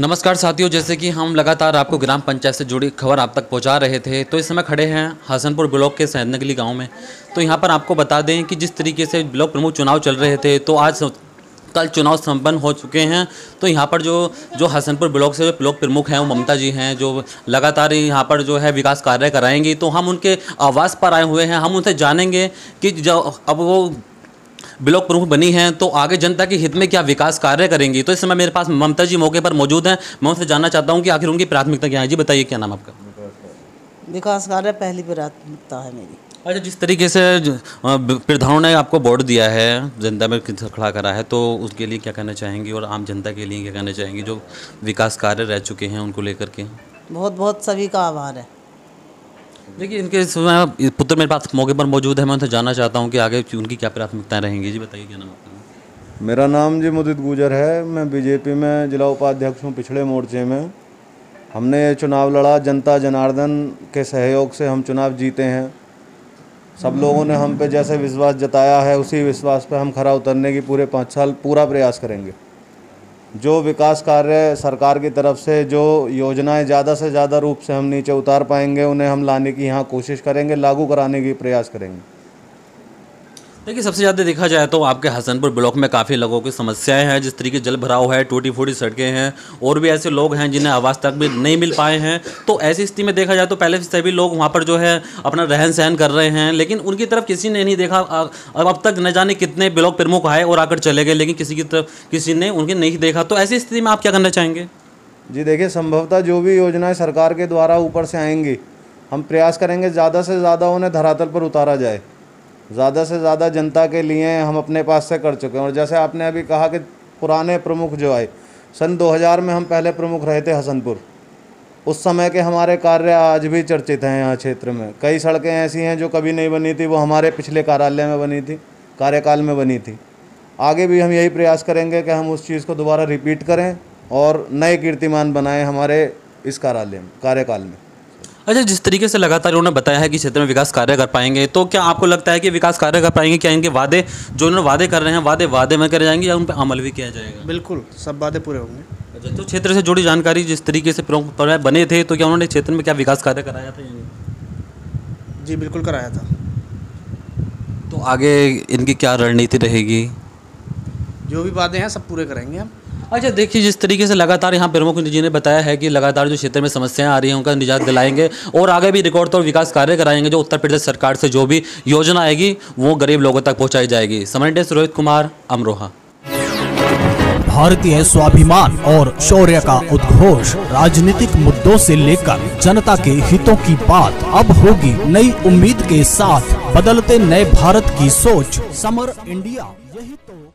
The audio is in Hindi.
नमस्कार साथियों, जैसे कि हम लगातार आपको ग्राम पंचायत से जुड़ी खबर आप तक पहुँचा रहे थे तो इस समय खड़े हैं हसनपुर ब्लॉक के सैदनगली गाँव में। तो यहाँ पर आपको बता दें कि जिस तरीके से ब्लॉक प्रमुख चुनाव चल रहे थे तो आज कल चुनाव संपन्न हो चुके हैं। तो यहाँ पर जो जो हसनपुर ब्लॉक से ब्लॉक प्रमुख हैं, वो ममता जी हैं, जो लगातार यहाँ पर जो है विकास कार्य कराएँगी। तो हम उनके आवास पर आए हुए हैं, हम उनसे जानेंगे कि जो, अब वो ब्लॉक प्रमुख बनी हैं तो आगे जनता के हित में क्या विकास कार्य करेंगी? तो इस समय मेरे पास ममता जी मौके पर मौजूद हैं। मैं उनसे जानना चाहता हूँ कि आखिर उनकी प्राथमिकता क्या है। जी बताइए क्या नाम आपका? विकास कार्य पहली प्राथमिकता है मेरी। अच्छा जिस तरीके से प्रधानों ने आपको वोट दिया है जनता में खड़ा करा है तो उसके लिए क्या कहना चाहेंगी? और आम जनता के लिए क्या कहना चाहेंगी जो विकास कार्य रह चुके हैं उनको लेकर के? बहुत बहुत सभी का आभार है। देखिए, इनके पुत्र मेरे पास मौके पर मौजूद है, मैं उनसे जानना चाहता हूँ कि आगे उनकी क्या प्राथमिकताएँ रहेंगी। जी, बताइए, क्या नाम आपका? मेरा नाम जी मुदित गुजर है। मैं बीजेपी में जिला उपाध्यक्ष हूँ, पिछड़े मोर्चे में। हमने ये चुनाव लड़ा, जनता जनार्दन के सहयोग से हम चुनाव जीते हैं। सब लोगों ने हम पे जैसे विश्वास जताया है, उसी विश्वास पे हम खरा उतरने की पूरे पाँच साल, पूरा प्रयास करेंगे। जो विकास कार्य सरकार की तरफ़ से, जो योजनाएँ ज़्यादा से ज़्यादा रूप से हम नीचे उतार पाएँगे, उन्हें हम लाने की यहाँ कोशिश करेंगे, लागू कराने की प्रयास करेंगे। देखिए, सबसे ज़्यादा देखा जाए तो आपके हसनपुर ब्लॉक में काफ़ी लोगों की समस्याएँ हैं, जिस तरीके जल भराव है टूटी फूटी सड़कें हैं, और भी ऐसे लोग हैं जिन्हें आवास तक भी नहीं मिल पाए हैं। तो ऐसी स्थिति में देखा जाए तो पहले से सभी लोग वहाँ पर जो है अपना रहन सहन कर रहे हैं, लेकिन उनकी तरफ़ किसी ने नहीं देखा। अब अब तक न जाने कितने ब्लॉक प्रमुख आए और आकर चले गए, लेकिन किसी की तरफ़ किसी ने उनके नहीं देखा। तो ऐसी स्थिति में आप क्या करना चाहेंगे? जी देखिए, संभवतः जो भी योजनाएँ सरकार के द्वारा ऊपर से आएँगी, हम प्रयास करेंगे ज़्यादा से ज़्यादा उन्हें धरातल पर उतारा जाए। ज़्यादा से ज़्यादा जनता के लिए हम अपने पास से कर चुके हैं। और जैसे आपने अभी कहा कि पुराने प्रमुख जो आए, सन 2000 में हम पहले प्रमुख रहे थे हसनपुर। उस समय के हमारे कार्य आज भी चर्चित हैं यहाँ क्षेत्र में। कई सड़कें ऐसी हैं जो कभी नहीं बनी थी, वो हमारे पिछले कार्यालय में बनी थी, कार्यकाल में बनी थी। आगे भी हम यही प्रयास करेंगे कि हम उस चीज़ को दोबारा रिपीट करें और नए कीर्तिमान बनाएँ हमारे इस कार्यालय में, कार्यकाल में। अच्छा जिस तरीके से लगातार उन्होंने बताया है कि क्षेत्र में विकास कार्य कर पाएँगे तो क्या आपको लगता है कि विकास कार्य कर पाएँगे? क्या इनके वादे जो उन्होंने वादे कर रहे हैं वादे वादे में करे जाएँगे या उन पर अमल भी किया जाएगा? बिल्कुल सब वादे पूरे होंगे। अच्छा तो क्षेत्र से जुड़ी जानकारी जिस तरीके से प्रमुख बने थे तो क्या उन्होंने क्षेत्र में क्या विकास कार्य कराया था जी बिल्कुल कराया था। तो आगे इनकी क्या रणनीति रहेगी? जो भी वादे हैं सब पूरे करेंगे हम। अच्छा देखिए, जिस तरीके से लगातार यहाँ प्रमुख जी ने बताया है कि लगातार जो क्षेत्र में समस्याएँ आ रही हैं, उनका निजात दिलाएँगे और आगे भी रिकॉर्ड तौर विकास कार्य कराएँगे, जो उत्तर प्रदेश सरकार से जो भी योजना आएगी, वो गरीब लोगों तक पहुँचाई जाएगी। समय डेस्क रोहित कुमार, अमरोहा। भारतीय स्वाभिमान और शौर्य का उद्घोष राजनीतिक मुद्दों से लेकर जनता के हितों की बात अब होगी नई उम्मीद के साथ। बदलते नए भारत की सोच, समर इंडिया, यही तो।